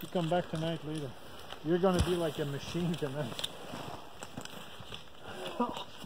You come back tonight later. You're gonna be like a machine tonight.